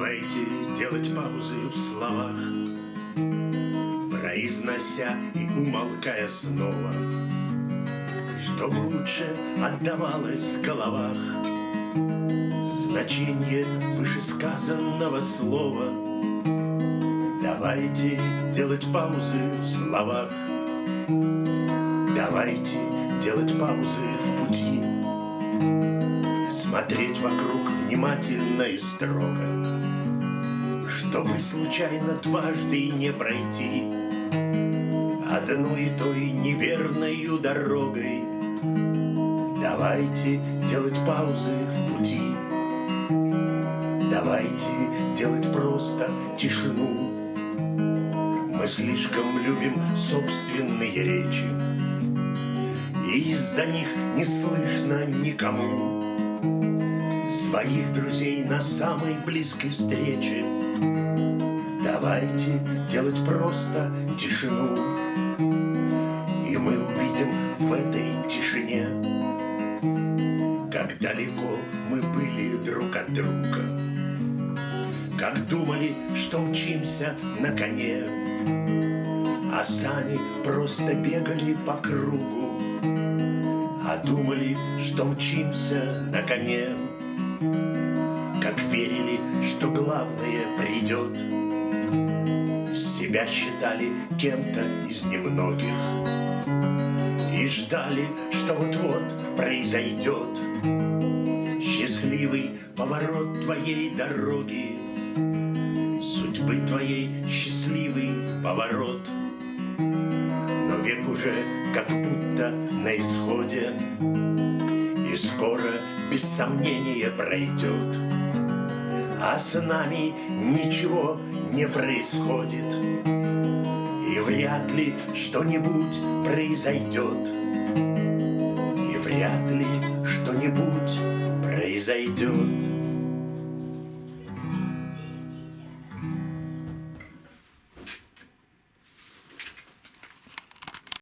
Давайте делать паузы в словах, Произнося и умолкая снова, Чтоб лучше отдавалось в головах Значение вышесказанного слова. Давайте делать паузы в словах, Давайте делать паузы в пути, Смотреть вокруг внимательно и строго, Чтобы случайно дважды не пройти Одной и той неверною дорогой. Давайте делать паузы в пути, Давайте делать просто тишину. Мы слишком любим собственные речи, И из-за них не слышно никому Своих друзей на самой близкой встрече. Давайте делать просто тишину И мы увидим в этой тишине Как далеко мы были друг от друга Как думали, что мчимся на коне А сами просто бегали по кругу А думали, что мчимся на коне как верили, что главное придет. Себя считали кем-то из немногих И ждали, что вот-вот произойдет. Счастливый поворот твоей дороги Судьбы твоей счастливый поворот. Но век уже как будто на исходе И скоро без сомнения пройдет а с нами ничего не происходит. И вряд ли что-нибудь произойдет. И вряд ли что-нибудь произойдет.